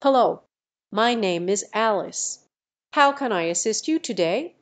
Hello, my name is Alice. How can I assist you today?